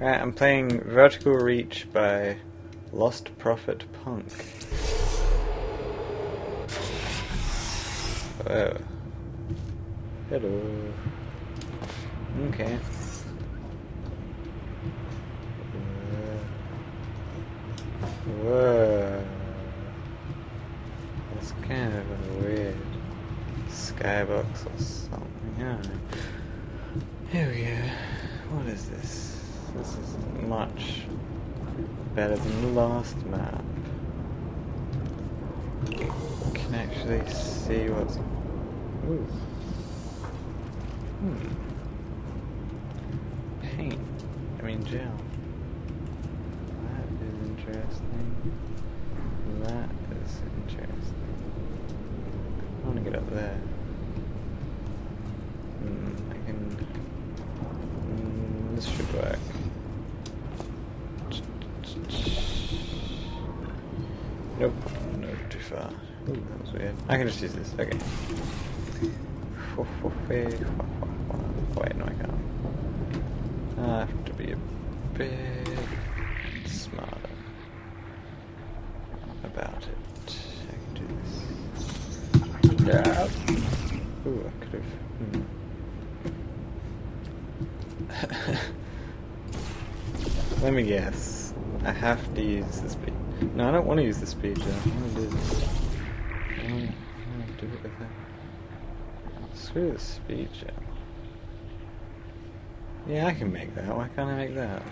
Right, I'm playing Vertical Reach by Lost Prophet Punk. Whoa. Hello. Okay. Uh, whoa. That's kind of a weird skybox or something. Here we go. What is this? This is much better than the last map. You can actually see what's. Ooh. Hmm. Paint. I mean gel. That is interesting. That is interesting. I want to get up there. Hmm, I can. Mm, this should work. Nope. No, too far. Ooh, that was weird. I can just use this. Okay. Wait, no, I can't. I have to be a bit smarter about it. I can do this. Yeah. Ooh, I could have. Hmm. Let me guess. I have to use the speed. No, I don't want to use the speed. I want to do this. Do with that. Screw the speed gel. Yeah, I can make that. Why can't I make that?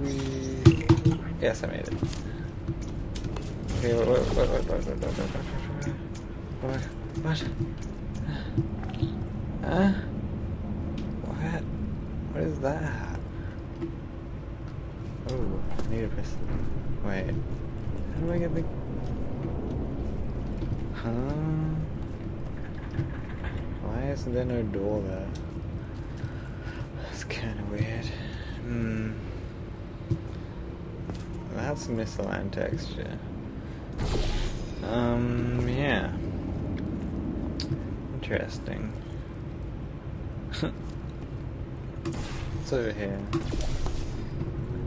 We... Yes, I made it. Okay, what, what, what, what, what, what, what, what, what, what? Huh? What? What is that? Oh, I need to press the... Wait. How do I get the... Huh? Why isn't there no door there? That's kind of weird. Hmm. That's misaligned texture. Um, yeah. Interesting. What's over here?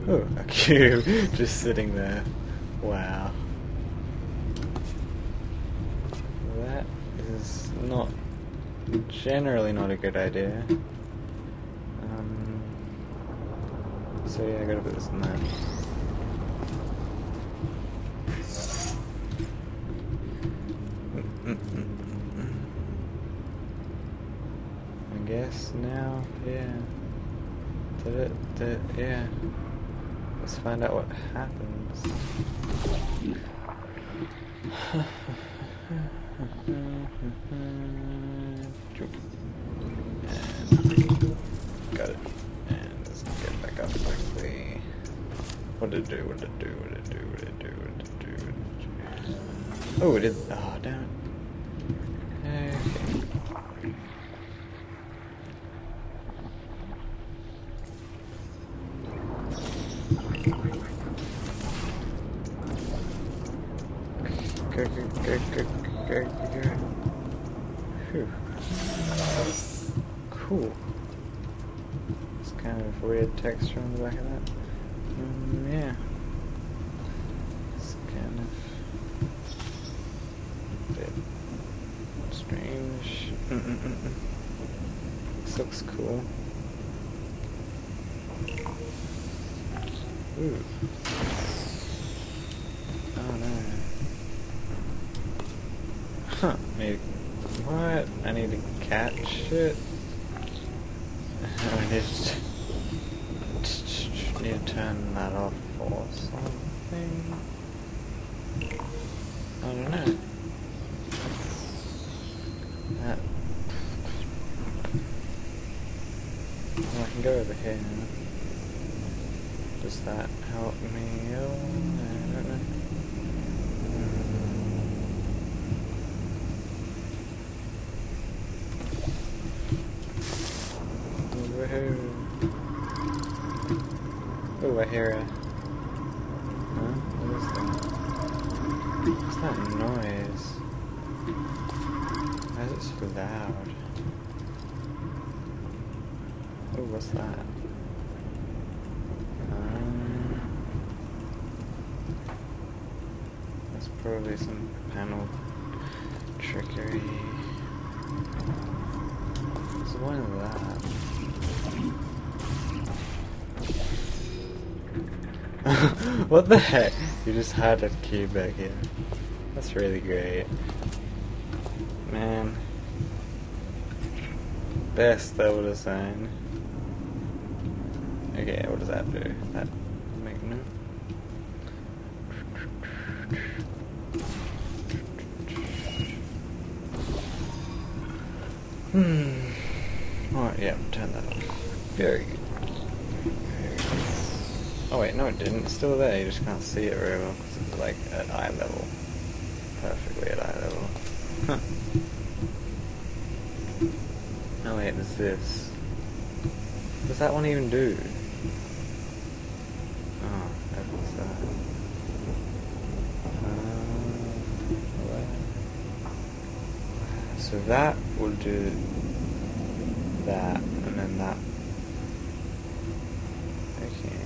Oh, a cube just sitting there. Wow. That is not generally not a good idea. Um, so yeah, I gotta put this in there. I guess now, yeah. Did it, did it, yeah. Let's find out what happens. And got it. And let's get back up quickly. What did it do? What did it do? What did it do? What did it do? What did it do? What did it do? Oh, it did. Oh, damn it. Okay. Go, go, go, go, go, go. Phew. Cool. It's kind of weird texture on the back of that. Um, yeah. It's kind of a bit strange. Mm-mm-mm. Looks cool. Ooh. Oh no. Huh, maybe. What? I need to catch it? I need to, need to turn that off or something. I don't know. That. Well, I can go over here. Does that help me? Oh, I don't know. Oh, I hear a... Huh? What is that? What's that noise? Why is it so loud? what's that? Uh, that's probably some panel trickery. What's the point of that? what the heck? You just had a key back here. That's really great. Man. Best I would. Okay, what does that do? That make no? Hmm. Alright, yeah, turn that off. Very good. Very good. Oh wait, no it didn't. It's still there, you just can't see it very well because it's like at eye level. Perfectly at eye level. Huh. Oh wait, there's this. What does that one even do? Oh, that was that. Uh, so that we'll do that, and then that. Okay.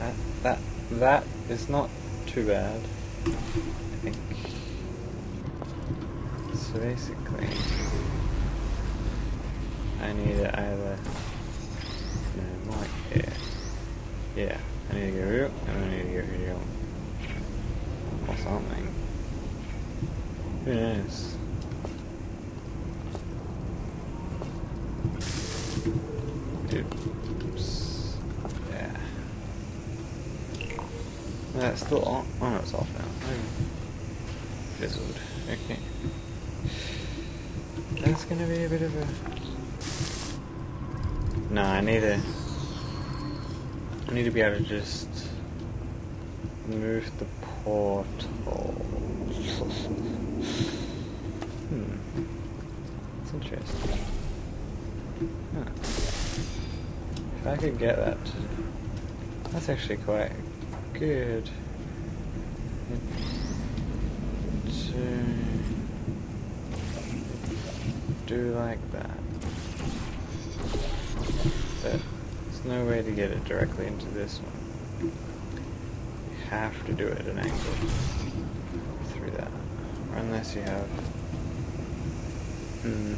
That that that is not too bad. I think. So basically, I need to either no, like here. Yeah, I need to go here, and I need to go here. Or something. Knows? Oops. Yeah. That's still on. Oh no, it's off now. Fizzled. Okay. That's gonna be a bit of a. No, I need to. I need to be able to just move the portal. Hmm. Interesting. Huh. If I could get that, that's actually quite good. To do like that. But there's no way to get it directly into this one. You have to do it at an angle through that. Or unless you have. Mm,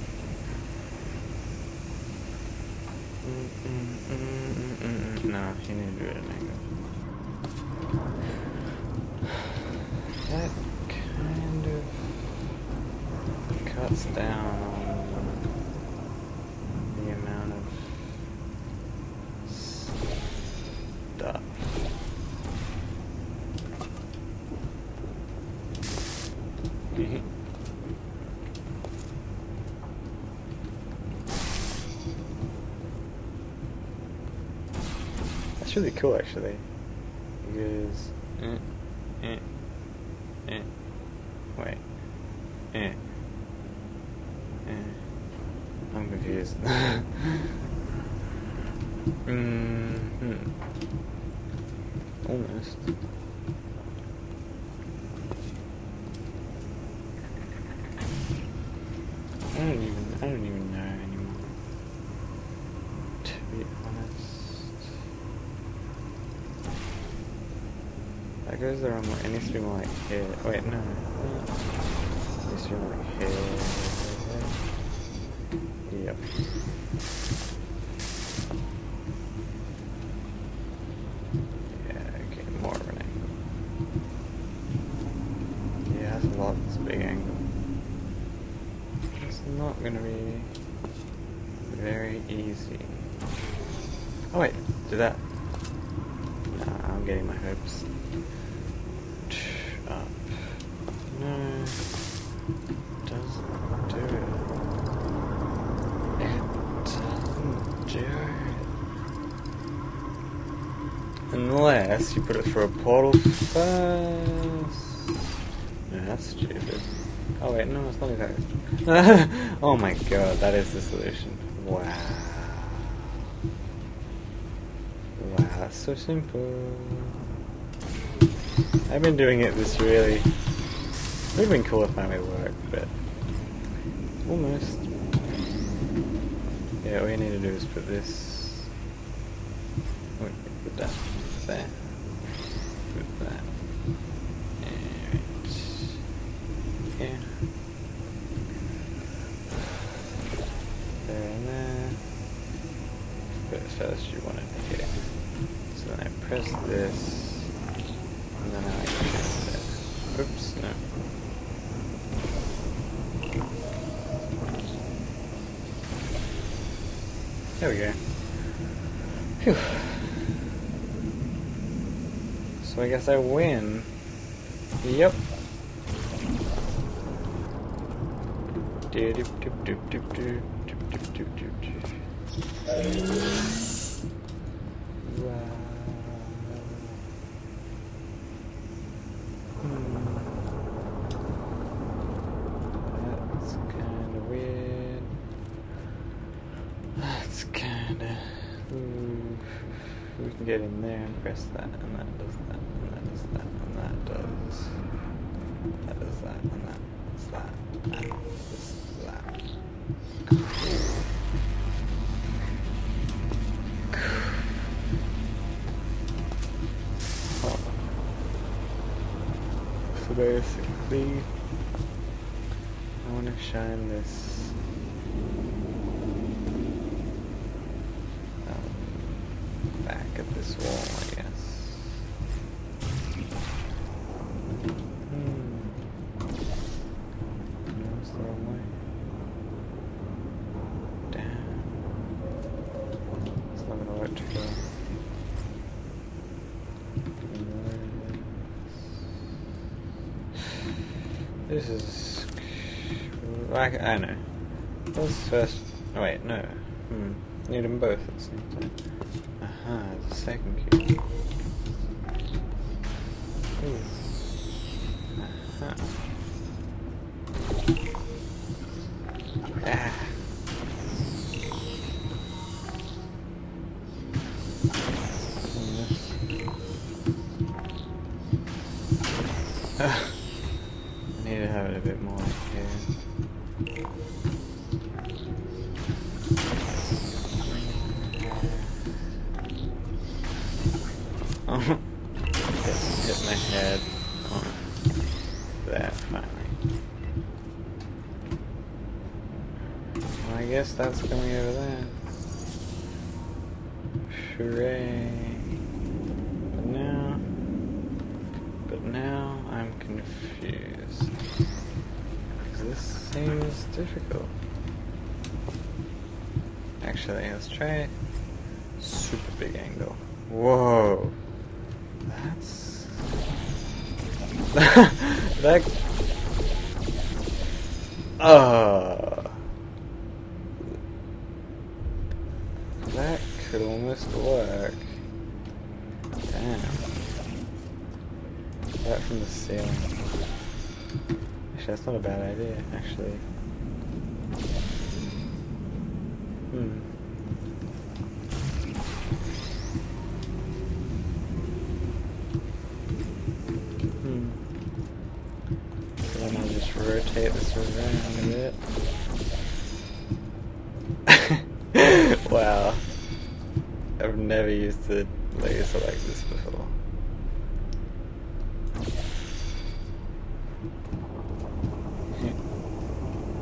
mm, mm, mm, mm, mm. To do. That kind of cuts down the amount of stuff. Mhm. That's really cool, actually, because eh, eh, eh, wait, eh, eh. I'm confused. mm-hmm. Almost. I don't even I don't even know anymore. To be honest. Goes the wrong way. It needs to be more like here. Wait, no. It needs to be more like eh, here. Yep. Yeah, okay, more of an angle. Yeah, a lot. A big angle. It's not gonna be very easy. Oh wait, do that. Nah, I'm getting my hopes up. No, doesn't do it. It doesn't do it. Unless you put it through a portal first. That's stupid. Oh wait, no, it's not exactly. oh my god, that is the solution. Wow. Wow, that's so simple. I've been doing it this really. It would have been cool if mine would work, but almost. Yeah, all you need to do is put this. Oh, that there. Put that. And here. There and there. Put as fast as you want it. Okay. So then I press this. And then I press it. Oops, no. There we go. Phew. I guess I win. Yep. Do we can get in there and press that, and that does that, and that does that, and that does. That does that, and that does that, and that does that. Oh. So basically, I want to shine this this wall, I guess. Hmm. It's the wrong way. Damn. It's not. This is. I, I know. Let's first. Oh, wait, no. Hmm. Need them both at the same time. Aha, the second key. Aha. Ah. Ah. I need to have it a bit more here. Guess that's going over there. Hooray. But now, but now I'm confused. Because this seems difficult. Actually, let's try it. Super big angle. Whoa. That's. that. Uh. That could almost work. Damn. That from the ceiling. Actually, that's not a bad idea, actually. Hmm. Hmm. Then I'll just rotate this around a bit. wow. I've never used a laser like this before.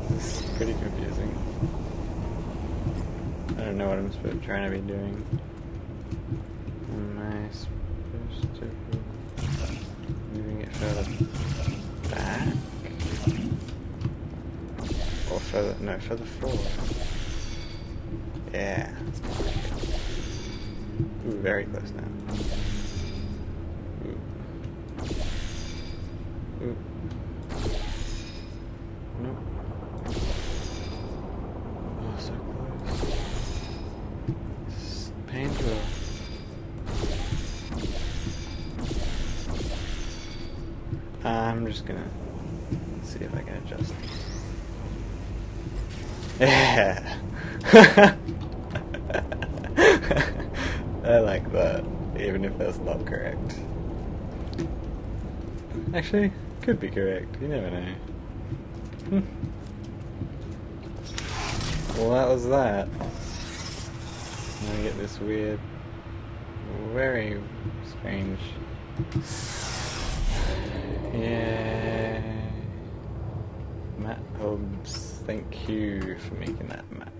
This is pretty confusing. Know what I'm supposed trying to be doing. Am I supposed to be moving it further back? Or further, no, further forward. Yeah. Ooh, very close now. Ooh. Ooh. Nope. Oh, so close. This is painful. I'm just gonna see if I can adjust. Yeah. I like that, even if that's not correct. Actually, could be correct. You never know. Hmm. Well, that was that. Now I get this weird, very strange. Yeah. Matt Hobbs, thank you for making that map.